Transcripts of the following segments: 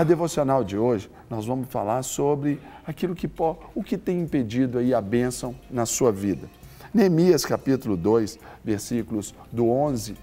A devocional de hoje, nós vamos falar sobre aquilo que o que tem impedido aí a bênção na sua vida. Neemias capítulo 2, versículos do 11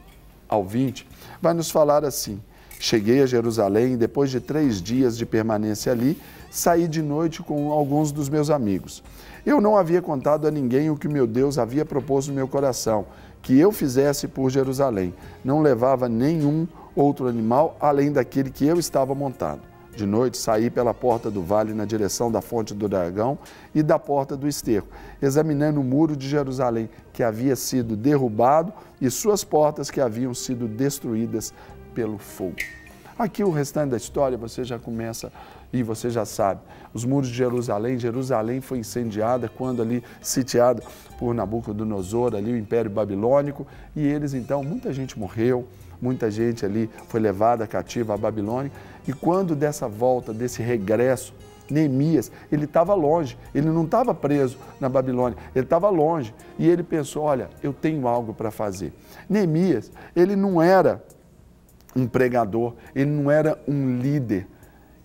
ao 20, vai nos falar assim: Cheguei a Jerusalém depois de três dias de permanência ali, saí de noite com alguns dos meus amigos. Eu não havia contado a ninguém o que meu Deus havia proposto no meu coração, que eu fizesse por Jerusalém. Não levava nenhum outro animal além daquele que eu estava montado. De noite saí pela porta do vale na direção da fonte do dragão e da porta do esterco, examinando o muro de Jerusalém, que havia sido derrubado, e suas portas que haviam sido destruídas pelo fogo. Aqui o restante da história você já começa e você já sabe. Os muros de Jerusalém, Jerusalém foi incendiada quando ali sitiada por Nabucodonosor, ali o Império Babilônico, e eles então, muita gente morreu, muita gente ali foi levada cativa à Babilônia, e quando dessa volta, desse regresso, Neemias, ele estava longe, ele não estava preso na Babilônia, ele estava longe. E ele pensou: olha, eu tenho algo para fazer. Neemias, ele não era um pregador, ele não era um líder,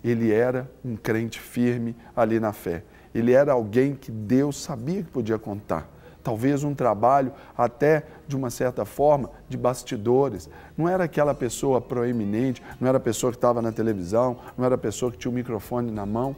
ele era um crente firme ali na fé. Ele era alguém que Deus sabia que podia contar. Talvez um trabalho até de uma certa forma de bastidores. Não era aquela pessoa proeminente, não era a pessoa que estava na televisão, não era a pessoa que tinha o microfone na mão,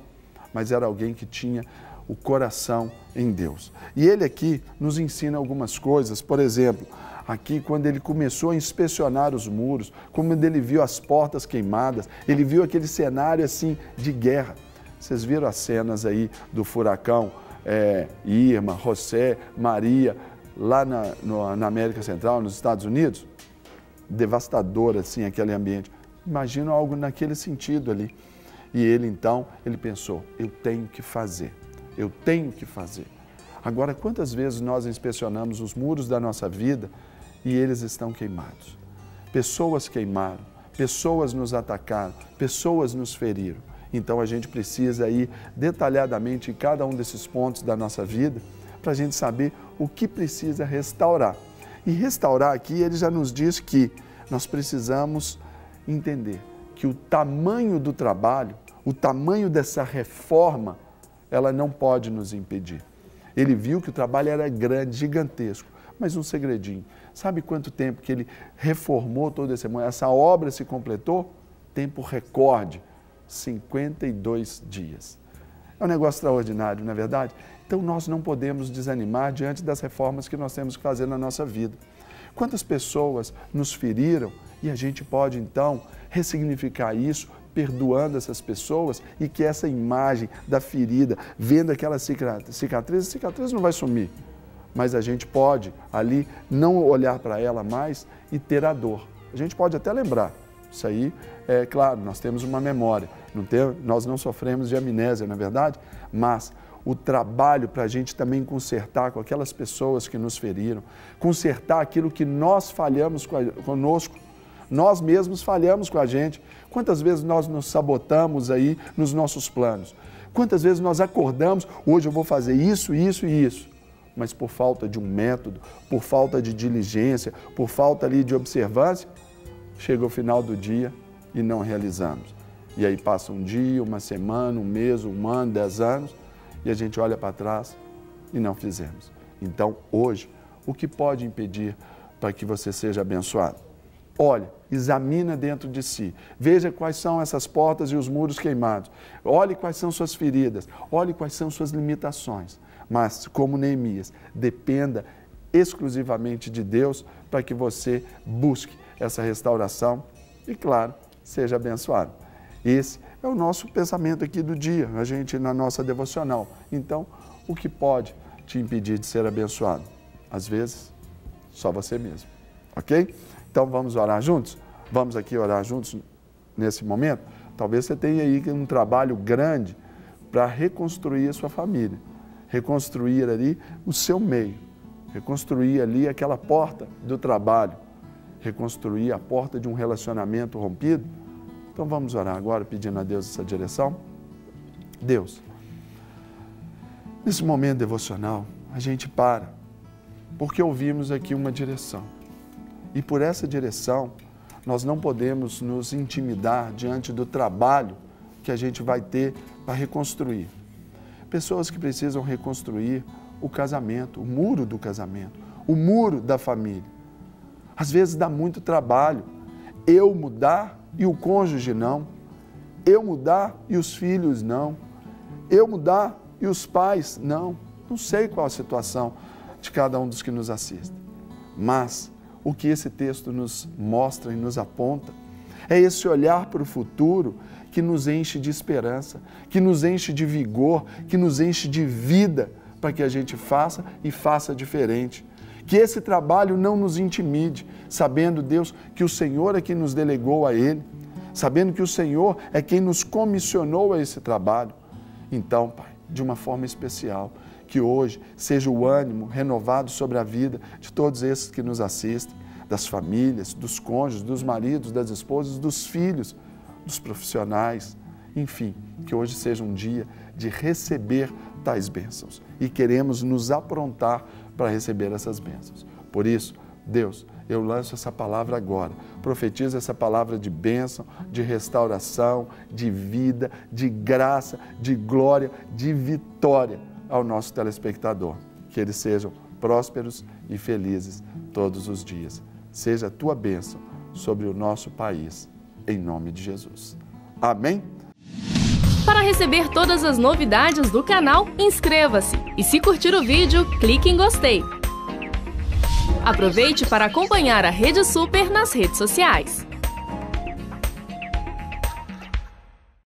mas era alguém que tinha o coração em Deus. E ele aqui nos ensina algumas coisas, por exemplo, aqui quando ele começou a inspecionar os muros, quando ele viu as portas queimadas, ele viu aquele cenário assim de guerra. Vocês viram as cenas aí do furacão é, Irma, José, Maria, lá na, no, na América Central, nos Estados Unidos? Devastador assim aquele ambiente. Imagina algo naquele sentido ali. E ele então, ele pensou, eu tenho que fazer, eu tenho que fazer. Agora, quantas vezes nós inspecionamos os muros da nossa vida e eles estão queimados? Pessoas queimaram, pessoas nos atacaram, pessoas nos feriram. Então a gente precisa ir detalhadamente em cada um desses pontos da nossa vida para a gente saber o que precisa restaurar. E restaurar aqui, ele já nos diz que nós precisamos entender que o tamanho do trabalho o tamanho dessa reforma, ela não pode nos impedir. Ele viu que o trabalho era grande, gigantesco, mas um segredinho. Sabe quanto tempo que ele reformou esse mundo? Essa obra se completou? Tempo recorde, 52 dias. É um negócio extraordinário, não é verdade? Então nós não podemos desanimar diante das reformas que nós temos que fazer na nossa vida. Quantas pessoas nos feriram e a gente pode então ressignificar isso perdoando essas pessoas e que essa imagem da ferida, vendo aquela cicatriz, a cicatriz não vai sumir, mas a gente pode ali não olhar para ela mais e ter a dor. A gente pode até lembrar, isso aí é claro, nós temos uma memória, não tem, nós não sofremos de amnésia, na é verdade, mas o trabalho para a gente também consertar com aquelas pessoas que nos feriram, consertar aquilo que nós falhamos conosco, nós mesmos falhamos com a gente. Quantas vezes nós nos sabotamos aí nos nossos planos? Quantas vezes nós acordamos, hoje eu vou fazer isso, isso e isso, mas por falta de um método, por falta de diligência, por falta ali de observância, chega o final do dia e não realizamos. E aí passa um dia, uma semana, um mês, um ano, dez anos, e a gente olha para trás e não fizemos. Então, hoje, o que pode impedir para que você seja abençoado? Olhe, examina dentro de si. Veja quais são essas portas e os muros queimados. Olhe quais são suas feridas. Olhe quais são suas limitações. Mas, como Neemias, dependa exclusivamente de Deus para que você busque essa restauração e, claro, seja abençoado. Esse é o nosso pensamento aqui do dia, a gente na nossa devocional. Então, o que pode te impedir de ser abençoado? Às vezes, só você mesmo. Ok? Então vamos orar juntos? Vamos aqui orar juntos nesse momento? Talvez você tenha aí um trabalho grande para reconstruir a sua família, reconstruir ali o seu meio, reconstruir ali aquela porta do trabalho, reconstruir a porta de um relacionamento rompido. Então vamos orar agora pedindo a Deus essa direção. Deus, nesse momento devocional, a gente para, porque ouvimos aqui uma direção. E por essa direção, nós não podemos nos intimidar diante do trabalho que a gente vai ter para reconstruir. Pessoas que precisam reconstruir o casamento, o muro do casamento, o muro da família. Às vezes dá muito trabalho eu mudar e o cônjuge não, eu mudar e os filhos não, eu mudar e os pais não. Não sei qual a situação de cada um dos que nos assistem, mas o que esse texto nos mostra e nos aponta é esse olhar para o futuro que nos enche de esperança, que nos enche de vigor, que nos enche de vida para que a gente faça e faça diferente. Que esse trabalho não nos intimide, sabendo, Deus, que o Senhor é quem nos delegou a Ele, sabendo que o Senhor é quem nos comissionou a esse trabalho. Então, Pai, de uma forma especial, que hoje seja o ânimo renovado sobre a vida de todos esses que nos assistem, das famílias, dos cônjuges, dos maridos, das esposas, dos filhos, dos profissionais, enfim, que hoje seja um dia de receber tais bênçãos e queremos nos aprontar para receber essas bênçãos. Por isso, Deus, eu lanço essa palavra agora. Profetizo essa palavra de bênção, de restauração, de vida, de graça, de glória, de vitória ao nosso telespectador. Que eles sejam prósperos e felizes todos os dias. Seja a tua bênção sobre o nosso país, em nome de Jesus. Amém? Para receber todas as novidades do canal, inscreva-se e se curtir o vídeo, clique em gostei. Aproveite para acompanhar a Rede Super nas redes sociais.